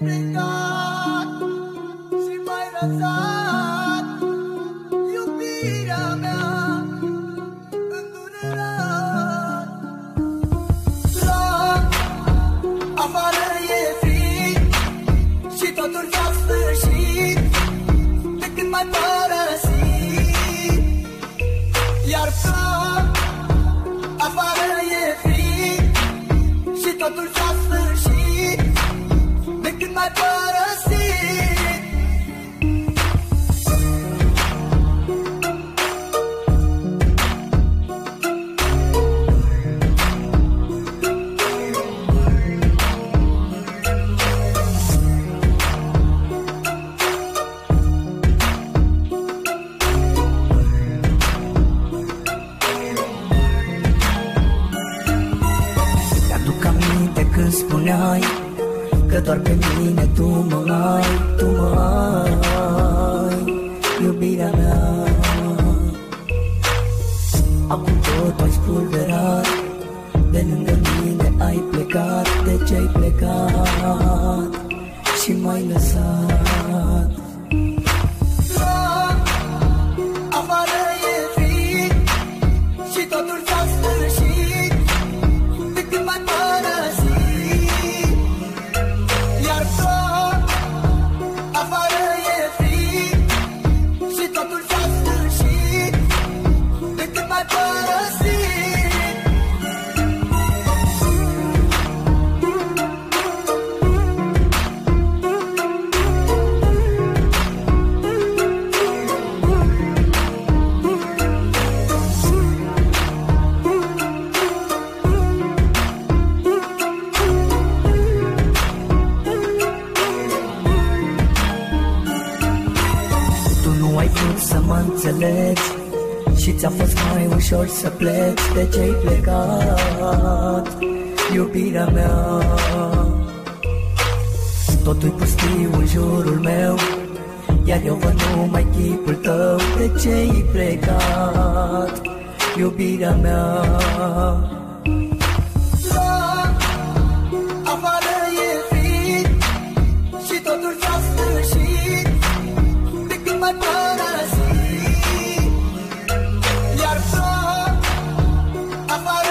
mai plecat și mai răzat Iubirea mea îndurerat Drag, afară e frig și totul s-a sfârșit De când mai părăsit. Iar plac, afară e frig și totul s-a de când mai părăsit Mi-aduc aminte când spuneai Că doar pe mine tu mă ai, tu mă ai Iubirea mea. Acum tot ai spulberat De lângă mine ai plecat De ce ai plecat? Și m-ai lăsat nu ai vrut să mă înțelegi? Și ți-a fost mai ușor să pleci. De ce ai plecat, iubirea mea? Totul pustiu în jurul meu Iar eu văd numai chipul tău. De ce ai plecat, iubirea mea afară